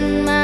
one.